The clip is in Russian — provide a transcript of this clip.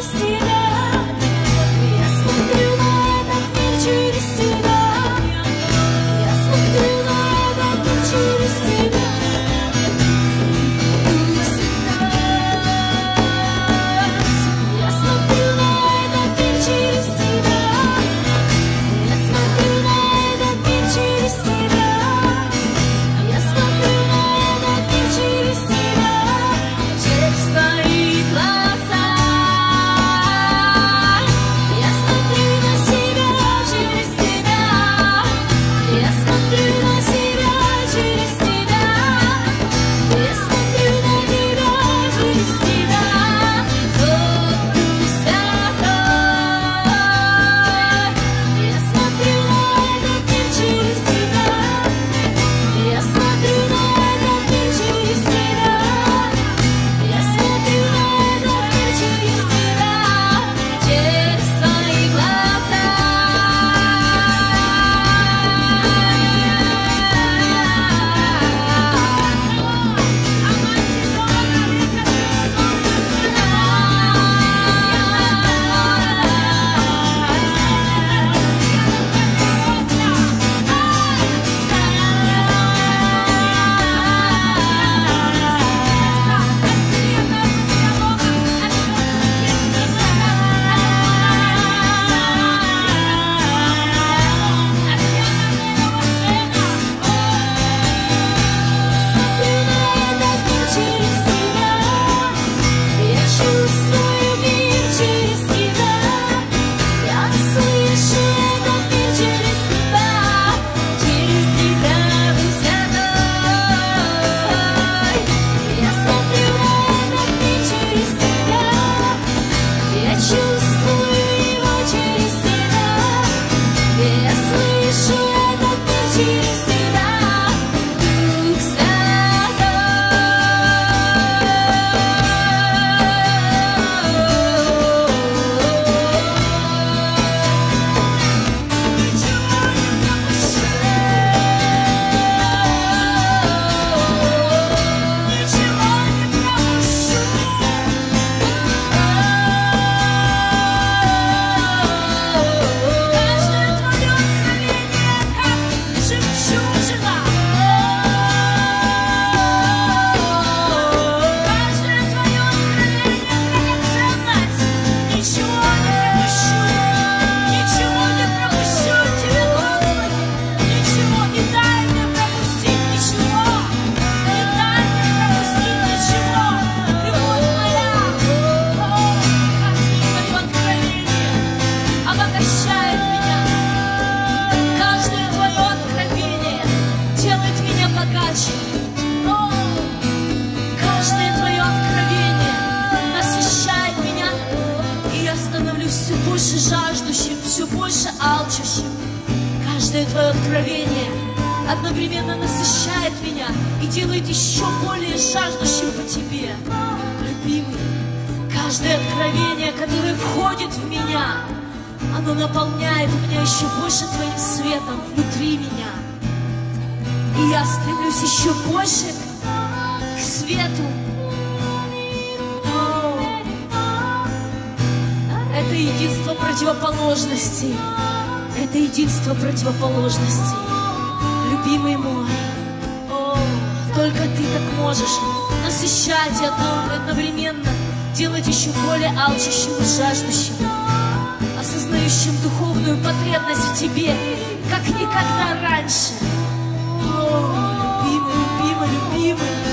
see. Каждое Твое откровение одновременно насыщает меня и делает еще более жаждущим по Тебе. Любимый, каждое откровение, которое входит в меня, оно наполняет меня еще больше Твоим светом внутри меня. И я стремлюсь еще больше к свету. Это единство противоположностей. Это единство противоположностей. Любимый мой, о, только ты так можешь насыщать и одно- одновременно делать еще более алчущим и жаждущим, осознающим духовную потребность в тебе, как никогда раньше. Любимый, любимый, любимый,